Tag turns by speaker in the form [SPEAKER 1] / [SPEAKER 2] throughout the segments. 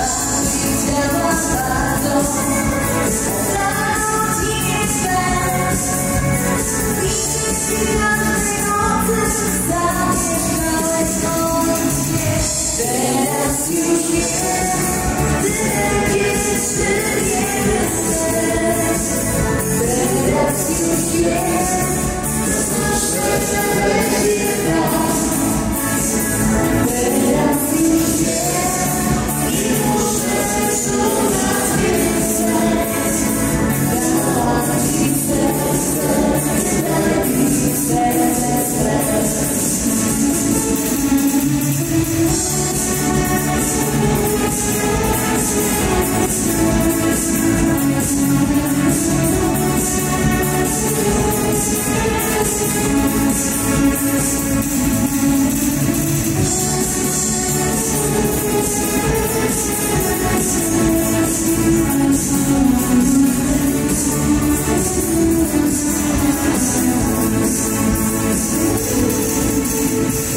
[SPEAKER 1] Lá me derrotaram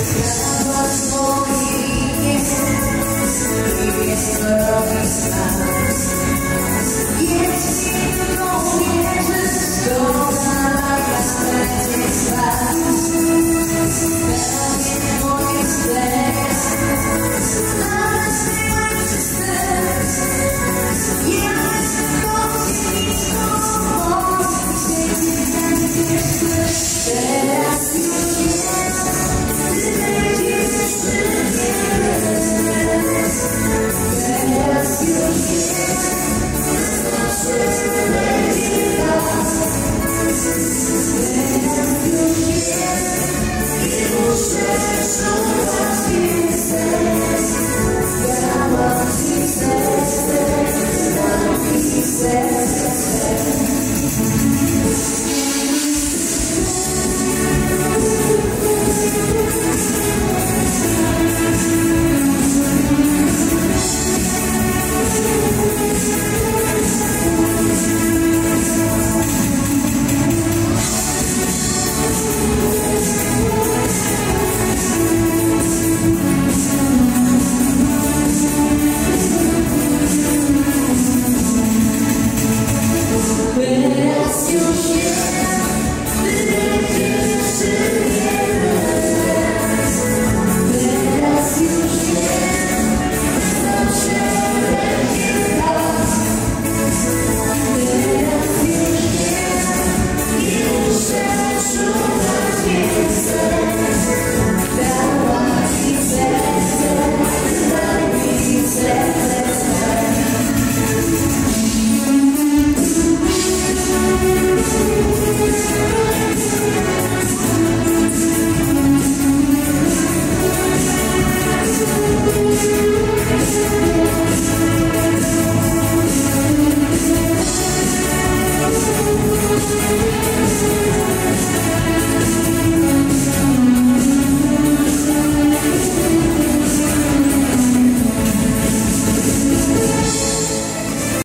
[SPEAKER 1] Yes, girl,